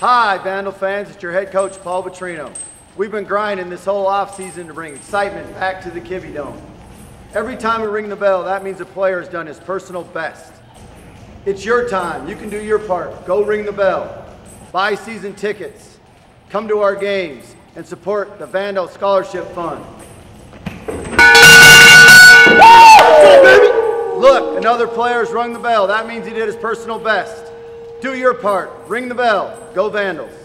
Hi, Vandal fans. It's your head coach, Paul Petrino. We've been grinding this whole offseason to bring excitement back to the Kibbie Dome. Every time we ring the bell, that means a player has done his personal best. It's your time. You can do your part. Go ring the bell. Buy season tickets. Come to our games and support the Vandal Scholarship Fund. Look, another player's rung the bell. That means he did his personal best. Do your part. Ring the bell. Go Vandals.